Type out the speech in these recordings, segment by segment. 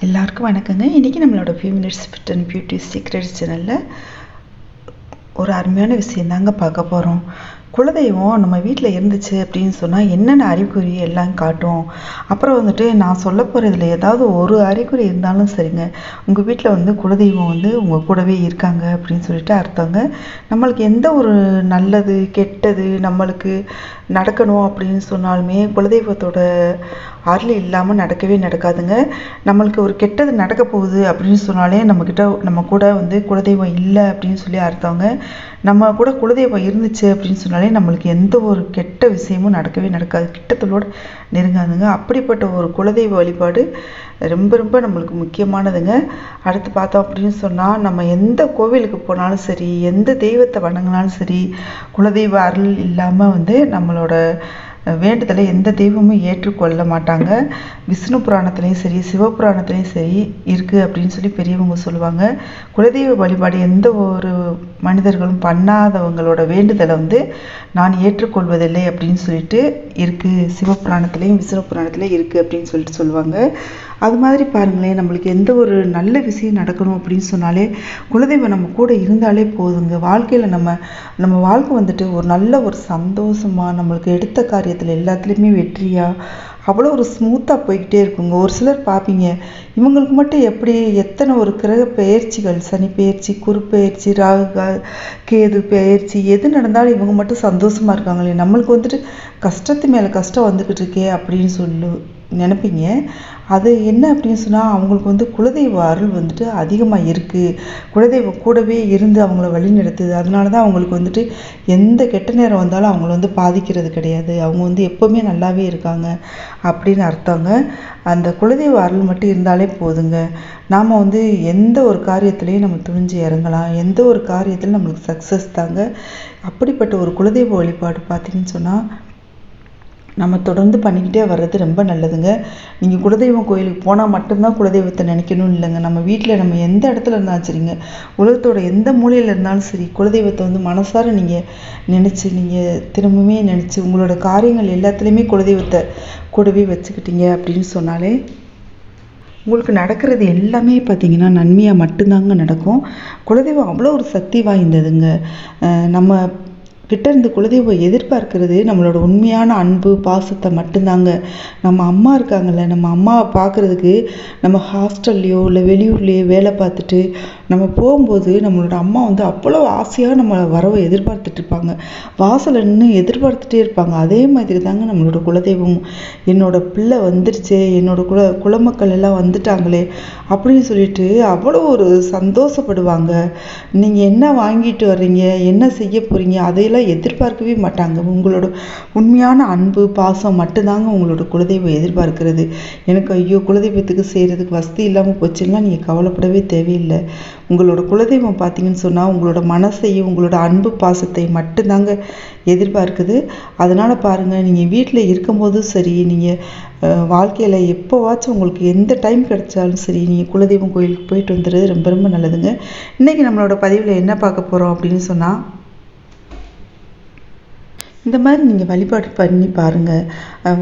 எல்லாருக்கும் வணக்கங்க. இன்றைக்கி நம்மளோட few minutes fit and beauty secrets சேனலில் ஒரு அருமையான விஷயம் தாங்க பார்க்க போகிறோம் குலதெய்வம் நம்ம வீட்டில் இருந்துச்சு அப்படின்னு சொன்னால் என்னென்ன அறிகுறி எல்லாம் காட்டும்? அப்புறம் வந்துட்டு நான் சொல்ல போகிறதுல ஏதாவது ஒரு அறிகுறி இருந்தாலும் சரிங்க. உங்கள் வீட்டில் வந்து குலதெய்வம் வந்து உங்கள் கூடவே இருக்காங்க அப்படின்னு சொல்லிட்டு அர்த்தங்க. நம்மளுக்கு எந்த ஒரு நல்லது கெட்டது நம்மளுக்கு நடக்கணும் அப்படின்னு சொன்னாலுமே குலதெய்வத்தோட அருள் இல்லாமல் நடக்கவே நடக்காதுங்க. நம்மளுக்கு ஒரு கெட்டது நடக்க போகுது அப்படின்னு சொன்னாலே நம்மக்கிட்ட நம்ம கூட வந்து குலதெய்வம் இல்லை அப்படின்னு சொல்லி அர்த்தவங்க நம்ம கூட குலதெய்வம் இருந்துச்சு அப்படின்னு சொன்னாலே நம்மளுக்கு எந்த ஒரு கெட்ட விஷயமும் நடக்கவே நடக்காது. கிட்டத்தலோடு நெருங்காதுங்க. அப்படிப்பட்ட ஒரு குலதெய்வ வழிபாடு ரொம்ப ரொம்ப நம்மளுக்கு முக்கியமானதுங்க. அடுத்து பார்த்தோம் அப்படின்னு சொன்னால் நம்ம எந்த கோவிலுக்கு போனாலும் சரி எந்த தெய்வத்தை வணங்கினாலும் சரி குலதெய்வ அருள் இல்லாமல் வந்து நம்மளோட வேண்டுதலை எந்த தெய்வமும் ஏற்றுக்கொள்ள மாட்டாங்க. விஷ்ணு புராணத்துலேயும் சரி சிவபுராணத்துலேயும் சரி இருக்குது அப்படின்னு சொல்லி பெரியவங்க சொல்லுவாங்க. குலதெய்வ வழிபாடு எந்த ஒரு மனிதர்களும் பண்ணாதவங்களோட வேண்டுதலை வந்து நான் ஏற்றுக்கொள்வதில்லை அப்படின்னு சொல்லிட்டு இருக்குது சிவபுராணத்துலேயும் விஷ்ணு புராணத்துலேயும் இருக்குது அப்படின்னு சொல்லிட்டு சொல்லுவாங்க. அது மாதிரி பாருங்களேன் நம்மளுக்கு எந்த ஒரு நல்ல விஷயம் நடக்கணும் அப்படின்னு சொன்னாலே குலதெய்வம் நம்ம கூட இருந்தாலே போதுங்க. வாழ்க்கையில் நம்ம நம்ம வாழ்க்கை வந்துட்டு ஒரு நல்ல ஒரு சந்தோஷமாக நம்மளுக்கு எடுத்த காரியத்தில் எல்லாத்துலேயுமே வெற்றியாக அவ்வளோ ஒரு ஸ்மூத்தாக போய்கிட்டே இருக்குங்க. ஒரு சிலர் பார்ப்பீங்க இவங்களுக்கு மட்டும் எப்படி எத்தனை ஒரு கிரக பயிற்சிகள் சனி பயிற்சி குரு பயிற்சி ராகு கேது பெயர்ச்சி எது நடந்தாலும் இவங்க மட்டும் சந்தோஷமாக இருக்காங்களே. நம்மளுக்கு வந்துட்டு கஷ்டத்து மேலே கஷ்டம் வந்துக்கிட்டு இருக்கே அப்படின்னு சொல்லு. நினைப்பீங்க. அது என்ன அப்படின்னு சொன்னால் அவங்களுக்கு வந்து குலதெய்வ அருள் வந்துட்டு அதிகமாக இருக்குது குலதெய்வம் கூடவே இருந்து அவங்கள வழி நடத்துது அதனால தான் அவங்களுக்கு வந்துட்டு எந்த கெட்ட நேரம் வந்தாலும் அவங்கள வந்து பாதிக்கிறது கிடையாது. அவங்க வந்து எப்போவுமே நல்லாவே இருக்காங்க அப்படின்னு அர்த்தங்க. அந்த குலதெய்வ அருள் மட்டும் இருந்தாலே போதுங்க. நாம் வந்து எந்த ஒரு காரியத்துலேயும் நம்ம துணிஞ்சு இறங்கலாம். எந்த ஒரு காரியத்திலும் நம்மளுக்கு சக்ஸஸ் தாங்க. அப்படிப்பட்ட ஒரு குலதெய்வ வழிபாடு பார்த்தீங்கன்னு சொன்னால் நம்ம தொடர்ந்து பண்ணிக்கிட்டே வர்றது ரொம்ப நல்லதுங்க. நீங்கள் குலதெய்வம் கோயிலுக்கு போனால் மட்டும்தான் குலதெய்வத்தை நினைக்கணும் இல்லைங்க. நம்ம வீட்டில் நம்ம எந்த இடத்துல இருந்தாலும் சரிங்க. உலகத்தோட எந்த மூலையில் இருந்தாலும் சரி குலதெய்வத்தை வந்து மனசார நீங்கள் நினச்சி நீங்கள் திரும்பவுமே நினச்சி உங்களோட காரியங்கள் எல்லாத்துலேயுமே குலதெய்வத்தை கூடவே வச்சுக்கிட்டீங்க அப்படின்னு சொன்னாலே உங்களுக்கு நடக்கிறது எல்லாமே பார்த்தீங்கன்னா நன்மையாக மட்டும்தாங்க நடக்கும். குலதெய்வம் அவ்வளோ ஒரு சக்தி வாய்ந்ததுங்க. நம்ம கிட்ட இருந்து குலதெய்வம் எதிர்பார்க்கறது. நம்மளோட உண்மையான அன்பு பாசத்தை மட்டும்தாங்க. நம்ம அம்மா இருக்காங்கல்ல நம்ம அம்மாவை பார்க்குறதுக்கு நம்ம ஹாஸ்டல்லையோ இல்லை வெளியூர்லேயோ வேலை பார்த்துட்டு நம்ம போகும்போது நம்மளோட அம்மா வந்து அவ்வளோ ஆசையாக நம்மளை வரவை எதிர்பார்த்துட்டு இருப்பாங்க. வாசலில் நின்று எதிர்பார்த்துட்டே இருப்பாங்க. அதே மாதிரி தாங்க நம்மளோட குலதெய்வம். என்னோட பிள்ளை வந்துருச்சே என்னோட குல குலமக்கள் எல்லாம் வந்துட்டாங்களே அப்படின்னு சொல்லிட்டு அவ்வளோ ஒரு சந்தோஷப்படுவாங்க. நீங்கள் என்ன வாங்கிட்டு வர்றீங்க? என்ன செய்ய போகிறீங்க அதையெல்லாம் எதிர்பார்க்கவே மாட்டாங்க. உங்களோட உண்மையான அன்பு பாசம் மட்டும்தாங்க உங்களோட குலதெய்வம் எதிர்பார்க்கிறது. எனக்கு ஐயோ குலதெய்வத்துக்கு செய்கிறதுக்கு வசதி இல்லாமல் போச்சுன்னா நீங்கள் கவலைப்படவே தேவையில்லை. உங்களோட குலதெய்வம் பார்த்தீங்கன்னு சொன்னால் உங்களோட மனசையும் உங்களோட அன்பு பாசத்தை மட்டும்தாங்க எதிர்பார்க்குது. அதனால் பாருங்கள் நீங்கள் வீட்டில் இருக்கும்போதும் சரி நீங்கள் வாழ்க்கையில் எப்போவாச்சும் உங்களுக்கு எந்த டைம் கிடைச்சாலும் சரி நீங்கள் குலதெய்வம் கோயிலுக்கு போயிட்டு வந்துடுறது ரொம்ப ரொம்ப நல்லதுங்க. இன்றைக்கி நம்மளோட பதிவில் என்ன பார்க்க போகிறோம் அப்படின்னு சொன்னால் இந்த மாதிரி நீங்கள் வழிபாடு பண்ணி பாருங்கள்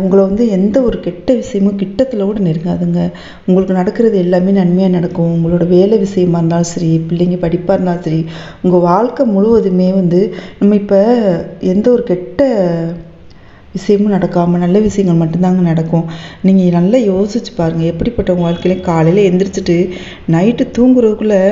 உங்களை வந்து எந்த ஒரு கெட்ட விஷயமும் கிட்டத்தில் கூட நெருங்காதுங்க. உங்களுக்கு நடக்கிறது எல்லாமே நன்மையாக நடக்கும். உங்களோட வேலை விஷயமா இருந்தாலும் சரி பிள்ளைங்க படிப்பாக இருந்தாலும் சரி உங்கள் வாழ்க்கை முழுவதுமே வந்து நம்ம இப்போ எந்த ஒரு கெட்ட விஷயமும் நடக்காமல் நல்ல விஷயங்கள் மட்டும்தாங்க நடக்கும். நீங்கள் நல்லா யோசிச்சு பாருங்கள் எப்படிப்பட்ட வாழ்க்கையில காலையில் எந்திரிச்சிட்டு நைட்டு தூங்குறதுக்குள்ளே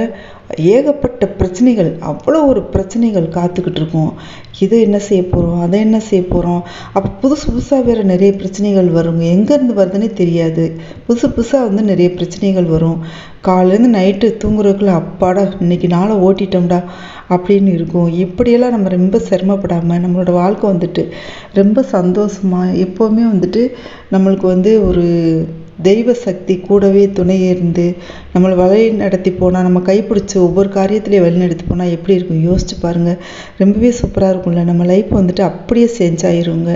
ஏகப்பட்ட பிரச்சனைகள் அவ்வளோ ஒரு பிரச்சனைகள் காத்துக்கிட்டு இருக்கோம். இது என்ன செய்ய போகிறோம் அதை என்ன செய்ய போகிறோம் அப்போ புதுசு புதுசாக வேறு நிறைய பிரச்சனைகள் வருங்க எங்கேருந்து வருதுன்னே தெரியாது. புதுசு புதுசாக வந்து நிறைய பிரச்சனைகள் வரும். காலையிலேருந்து நைட்டு தூங்குறதுக்குள்ள அப்பாடா இன்னைக்கு நாளை ஓட்டிட்டோம்டா அப்படின்னு இருக்கும். இப்படியெல்லாம் நம்ம ரொம்ப சிரமப்படாமல் நம்மளோட வாழ்க்கை வந்துட்டு ரொம்ப சந்தோஷமாக எப்போவுமே வந்துட்டு நம்மளுக்கு வந்து ஒரு தெய்வ சக்தி கூடவே துணையிருந்து நம்மளை வழி நடத்தி போனால் நம்ம கைப்பிடிச்சி ஒவ்வொரு காரியத்திலையும் வழி நடத்தி போனால் எப்படி இருக்கும்? யோசிச்சு பாருங்கள் ரொம்பவே சூப்பராக இருக்கும்ல. நம்ம லைஃப் வந்துட்டு அப்படியே சேஞ்ச் ஆயிருங்க.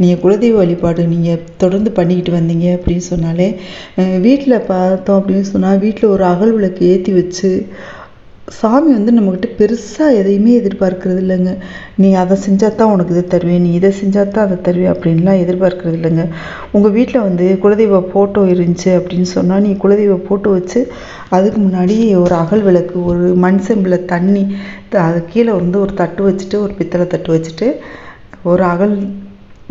நீங்கள் குலதெய்வ வழிபாடு நீங்கள் தொடர்ந்து பண்ணிக்கிட்டு வந்தீங்க அப்படின்னு சொன்னாலே வீட்டில் பார்த்தோம் அப்படின்னு சொன்னால் வீட்டில் ஒரு அகல் விளக்கு ஏற்றி வச்சு சாமி வந்து நம்மக்கிட்ட பெருசாக எதையுமே எதிர்பார்க்கறது இல்லைங்க. நீ அதை செஞ்சால் தான் உனக்கு இது தருவேன் நீ இதை செஞ்சால் தான் அதை தருவேன் அப்படின்லாம் எதிர்பார்க்கறது இல்லைங்க. உங்கள் வீட்டில் வந்து குலதெய்வ ஃபோட்டோ இருந்துச்சு அப்படின்னு சொன்னால் நீ குலதெய்வ ஃபோட்டோ வச்சு அதுக்கு முன்னாடி ஒரு அகல் விளக்கு ஒரு மண் செம்பில் தண்ணி அது கீழே வந்து ஒரு தட்டு வச்சுட்டு ஒரு பித்தளை தட்டு வச்சுட்டு ஒரு அகல்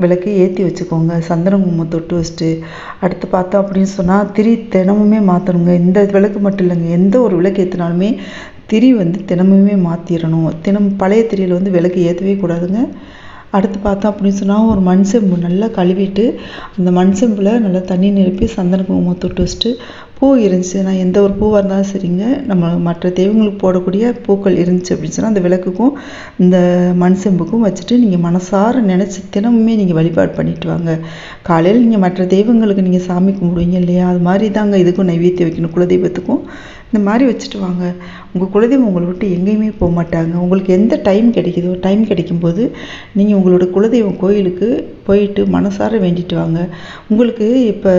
விளக்கு ஏற்றி வச்சுக்கோங்க. சந்தன குங்குமம் தொட்டு வச்சுட்டு அடுத்து பார்த்தோம் அப்படின்னு சொன்னால் திரி தினமுமே மாற்றணுங்க இந்த விளக்கு மட்டும் இல்லைங்க. எந்த ஒரு விளக்கு ஏற்றினாலுமே திரி வந்து தினமுமே மாற்றிடணும் தினம் பழைய திரியில் வந்து விளக்கு ஏற்றவே கூடாதுங்க. அடுத்து பார்த்தோம் அப்படின்னு சொன்னால் ஒரு மண் செம்பு நல்லா கழுவிட்டு அந்த மண் செம்பில் நல்லா தண்ணி நிரப்பி சந்தன குங்குமம் தொட்டு வச்சுட்டு பூ இருந்துச்சுன்னா எந்த ஒரு பூவாக இருந்தாலும் சரிங்க நம்ம மற்ற தெய்வங்களுக்கு போடக்கூடிய பூக்கள் இருந்துச்சு அப்படின்னு சொன்னால் அந்த விளக்குக்கும் இந்த மண் செம்புக்கும் வச்சுட்டு நீங்கள் மனசார நினச்சி தினமுமே நீங்கள் வழிபாடு பண்ணிட்டு வாங்க. காலையில் நீங்கள் மற்ற தெய்வங்களுக்கு நீங்கள் சாமி கும்பிடுவீங்க இல்லையா? அது மாதிரி தாங்க இதுக்கும் நைவேத்தியம் வைக்கணும் குலதெய்வத்துக்கும். இந்த மாதிரி வச்சுட்டு வாங்க. உங்கள் குலதெய்வம் உங்களை விட்டு எங்கேயுமே போக மாட்டாங்க. உங்களுக்கு எந்த டைம் கிடைக்குதோ டைம் கிடைக்கும்போது நீங்கள் உங்களோட குலதெய்வம் கோயிலுக்கு போயிட்டு மனசார வேண்டிட்டு வாங்க. உங்களுக்கு இப்போ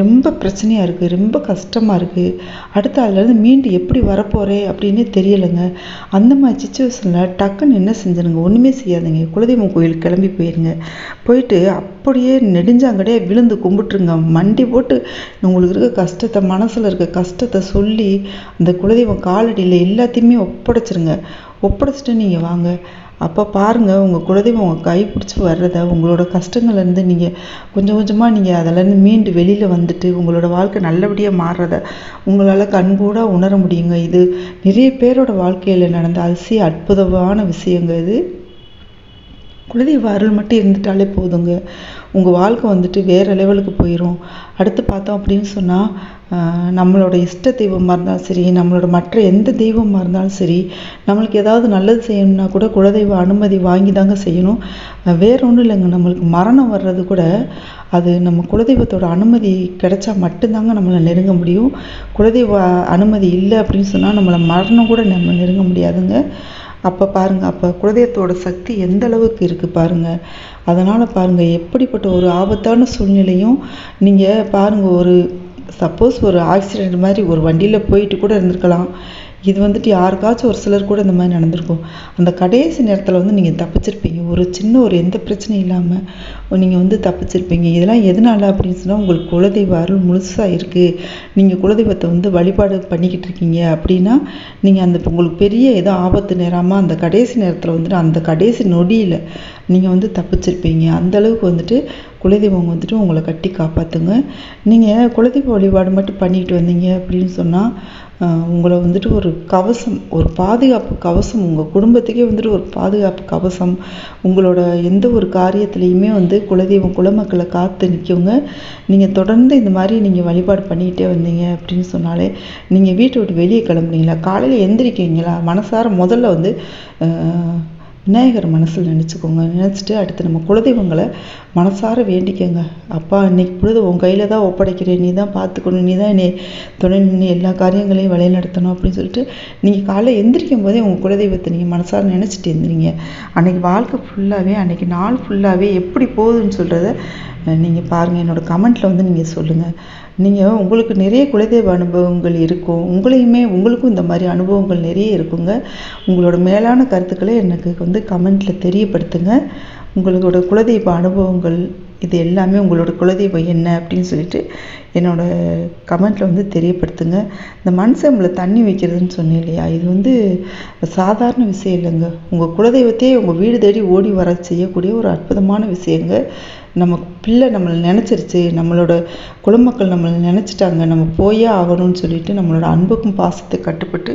ரொம்ப பிரச்சனையாக இருக்குது ரொம்ப கஷ்டமாக இருக்குது அடுத்த அதுலேருந்து மீண்டு எப்படி வரப்போகிறேன் அப்படின்னு தெரியலைங்க. அந்த மாதிரி சுச்சுவேஷனில் டக்குன்னு என்ன செஞ்சிருங்க? ஒன்றுமே செய்யாதுங்க. குலதெய்வம் கோயிலுக்கு கிளம்பி போயிருங்க. போயிட்டு அப்படியே நெடுஞ்சாங்கடையே விழுந்து கும்பிட்டுருங்க. மண்டி போட்டு உங்களுக்கு இருக்க கஷ்டத்தை மனசில் இருக்க கஷ்டத்தை சொல்லி அந்த குலதெய்வம் காலடியில் எல்லாத்தையுமே ஒப்படைச்சிருங்க. ஒப்படைச்சிட்டு நீங்கள் வாங்க. அப்போ பாருங்கள் உங்கள் குலதெய்வம் உங்கள் கை பிடிச்சி வர்றத உங்களோட கஷ்டங்கள்லேருந்து நீங்கள் கொஞ்சம் கொஞ்சமாக நீங்கள் அதிலேருந்து மீண்டு வெளியில் வந்துட்டு உங்களோட வாழ்க்கை நல்லபடியாக மாறுறத உங்களால் கண்கூட உணர முடியுங்க. இது நிறைய பேரோட வாழ்க்கையில் நடந்த அதிசய அற்புதமான விஷயங்க இது. குலதெய்வ அருள் மட்டும் இருந்துட்டாலே போதுங்க. உங்கள் வாழ்க்கை வந்துட்டு வேறு லெவலுக்கு போயிடும் அடுத்து பார்த்தோம் அப்படின்னு சொன்னால் நம்மளோட இஷ்ட தெய்வமாக இருந்தாலும் சரி நம்மளோட மற்ற எந்த தெய்வமாக இருந்தாலும் சரி நம்மளுக்கு ஏதாவது நல்லது செய்யணும்னா கூட குலதெய்வ அனுமதி வாங்கி தாங்க செய்யணும் வேற ஒன்றும் இல்லைங்க. நம்மளுக்கு மரணம் வர்றது கூட அது நம்ம குலதெய்வத்தோட அனுமதி கிடைச்சா மட்டும்தாங்க நம்மளை நெருங்க முடியும். குலதெய்வ அனுமதி இல்லை அப்படின்னு சொன்னால் நம்மளை மரணம் கூட நம்ம நெருங்க முடியாதுங்க. அப்போ பாருங்கள் அப்போ குலதெய்வத்தோட சக்தி எந்த அளவுக்கு இருக்குது பாருங்கள் அதனால் பாருங்கள் எப்படிப்பட்ட ஒரு ஆபத்தான சூழ்நிலையும் நீங்கள் பாருங்கள் ஒரு சப்போஸ் ஒரு ஆக்சிடென்ட் மாதிரி ஒரு வண்டியில் போயிட்டு கூட இருந்திருக்கலாம். இது வந்துட்டு யாருக்காச்சும் ஒரு சிலர் கூட இந்த மாதிரி நடந்திருக்கும். அந்த கடைசி நேரத்தில் வந்து நீங்கள் தப்பிச்சிருப்பீங்க. ஒரு சின்ன ஒரு எந்த பிரச்சனையும் இல்லாமல் நீங்கள் வந்து தப்பிச்சிருப்பீங்க. இதெல்லாம் எதனால அப்படின்னு சொன்னால் உங்களுக்கு குலதெய்வ அருள் முழுசாக இருக்குது நீங்கள் குலதெய்வத்தை வந்து வழிபாடு பண்ணிக்கிட்டு இருக்கீங்க அப்படின்னா நீங்கள் அந்த உங்களுக்கு பெரிய ஏதோ ஆபத்து நேரமாக அந்த கடைசி நேரத்தில் வந்துட்டு அந்த கடைசி நொடியில் நீங்கள் வந்து தப்பிச்சிருப்பீங்க. அந்த அளவுக்கு வந்துட்டு குலதெய்வம் வந்துட்டு உங்களை கட்டி காப்பாற்றுங்க நீங்கள் குலதெய்வ வழிபாடு மட்டும் பண்ணிக்கிட்டு வந்தீங்க அப்படின்னு சொன்னால் உங்களை வந்துட்டு ஒரு கவசம் ஒரு பாதுகாப்பு கவசம் உங்கள் குடும்பத்துக்கே வந்துட்டு ஒரு பாதுகாப்பு கவசம் உங்களோட எந்த ஒரு காரியத்துலேயுமே வந்து குலதெய்வம் குலமக்களை காத்து நிற்கவங்க நீங்கள் தொடர்ந்து இந்த மாதிரி நீங்கள் வழிபாடு பண்ணிக்கிட்டே வந்தீங்க அப்படின்னு சொன்னாலே நீங்கள் வீட்டை விட்டு வெளியே கிளம்புனீங்களா? காலையில் எந்திரிக்கிறீங்களா? மனசார முதல்ல வந்து விநாயகர் மனசில் நினச்சிக்கோங்க. நினச்சிட்டு அடுத்து நம்ம குலதெய்வங்களை மனசார வேண்டிக்கோங்க. அப்பா இன்னைக்கு பொழுது உன் கையில் தான் ஒப்படைக்கிறேன். நீ தான் பார்த்துக்கணும். நீ தான் என்னை துணை நின்று எல்லா காரியங்களையும் வழிநடத்தணும் அப்படின்னு சொல்லிட்டு நீங்கள் காலைல எந்திரிக்கும் போதே உங்கள் குலதெய்வத்தை நீங்கள் மனசார நினச்சிட்டு இருந்தீங்க அன்னைக்கு வாழ்க்கை ஃபுல்லாகவே அன்னைக்கு நாள் ஃபுல்லாகவே எப்படி போகுதுன்னு சொல்கிறத நீங்கள் பாருங்கள் என்னோட கமெண்ட்டில் வந்து நீங்கள் சொல்லுங்கள் நீங்கள் உங்களுக்கு நிறைய குலதெய்வ அனுபவங்கள் இருக்கும். உங்களையுமே உங்களுக்கும் இந்த மாதிரி அனுபவங்கள் நிறைய இருக்குங்க. உங்களோட மேலான கருத்துக்களை எனக்கு வந்து கமெண்ட்டில் தெரியப்படுத்துங்க. உங்களோட குலதெய்வ அனுபவங்கள் இது எல்லாமே உங்களோட குலதெய்வம் என்ன அப்படின்னு சொல்லிட்டு என்னோட கமெண்ட்டில் வந்து தெரியப்படுத்துங்க. இந்த மண் செம்பில் தண்ணி வைக்கிறதுன்னு சொன்னேன் இல்லையா? இது வந்து சாதாரண விஷயம் இல்லைங்க. உங்கள் குலதெய்வத்தையே உங்கள் வீடு தேடி ஓடி வர செய்யக்கூடிய ஒரு அற்புதமான விஷயங்க. நம்ம பிள்ளை நம்மளை நினச்சிருச்சு நம்மளோட குலமக்கள் நம்மளை நினச்சிட்டாங்க நம்ம போயே ஆகணும்னு சொல்லிட்டு நம்மளோட அன்புக்கும் பாசத்தை கட்டுப்பட்டு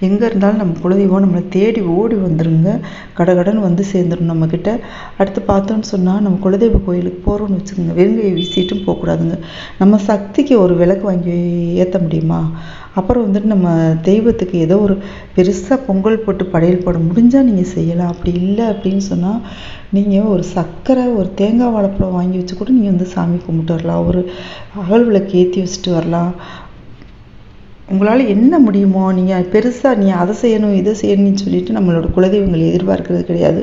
எங்கே இருந்தாலும் நம்ம குலதெய்வம் நம்மளை தேடி ஓடி வந்துருங்க. கடகடன் வந்து சேர்ந்துடும் நம்மக்கிட்ட அடுத்து பார்த்தோன்னு சொன்னால் நம்ம குலதெய்வ கோயிலுக்கு போகிறோம்னு வச்சுக்கோங்க. வெறுங்கையை வீசிட்டும் போகக்கூடாதுங்க. நம்ம சக்திக்கு ஒரு விளக்கு வாங்கி ஏற்ற முடியுமா? அப்புறம் வந்துட்டு நம்ம தெய்வத்துக்கு ஏதோ ஒரு பெருசாக பொங்கல் போட்டு படையல் போட முடிஞ்சால் நீங்கள் செய்யலாம். அப்படி இல்லை அப்படின்னு சொன்னால் நீங்கள் ஒரு சர்க்கரை ஒரு தேங்காய் வாழைப்பழம் வாங்கி வச்சு கூட நீங்கள் வந்து சாமி கும்பிட்டு வரலாம். ஒரு அகல் விளக்கு ஏற்றி வச்சுட்டு வரலாம். உங்களால் என்ன முடியுமோ நீங்கள் பெருசாக நீ அதை செய்யணும் இதை செய்யணும்னு சொல்லிட்டு நம்மளோட குலதெய்வங்களை எதிர்பார்க்கறது கிடையாது.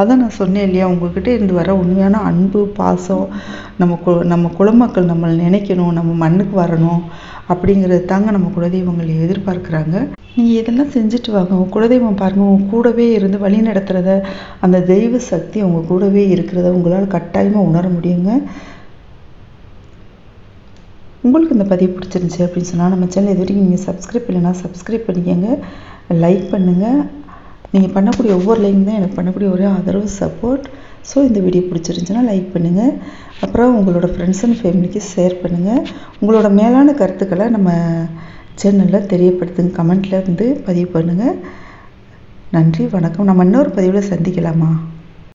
அதான் நான் சொன்னேன் இல்லையா உங்ககிட்ட இருந்து வர உண்மையான அன்பு பாசம் நம்ம கு நம்ம குலமக்கள் நம்மளை நினைக்கணும் நம்ம மண்ணுக்கு வரணும் அப்படிங்கிறது தாங்க நம்ம குலதெய்வங்கள் எதிர்பார்க்குறாங்க. நீங்கள் இதெல்லாம் செஞ்சுட்டு வாங்க உங்கள் குலதெய்வம் பாருங்கள் உங்கள் கூடவே இருந்து வழி நடத்துகிறத அந்த தெய்வ சக்தி உங்கள் கூடவே இருக்கிறத உங்களால் கட்டாயமாக உணர முடியுங்க. உங்களுக்கு இந்த பதிவு பிடிச்சிருந்துச்சி அப்படின்னு சொன்னால் நம்ம சேனல் இது வரைக்கும் நீங்கள் சப்ஸ்கிரைப் இல்லைன்னா சப்ஸ்கிரைப் பண்ணிக்கோங்க. லைக் பண்ணுங்கள் நீங்கள் பண்ணக்கூடிய ஒவ்வொரு லைக் தான் எனக்கு பண்ணக்கூடிய ஒரே ஆதரவு சப்போர்ட் ஸோ இந்த வீடியோ பிடிச்சிருந்துச்சுன்னா லைக் பண்ணுங்கள் அப்புறம் உங்களோட ஃப்ரெண்ட்ஸ் அண்ட் ஃபேமிலிக்கு ஷேர் பண்ணுங்கள் உங்களோட மேலான கருத்துக்களை நம்ம சேனலில் தெரியப்படுத்துங்க. கமெண்ட்டில் வந்து பதிவு பண்ணுங்கள் நன்றி வணக்கம். நம்ம இன்னொரு பதிவில் சந்திக்கலாமா?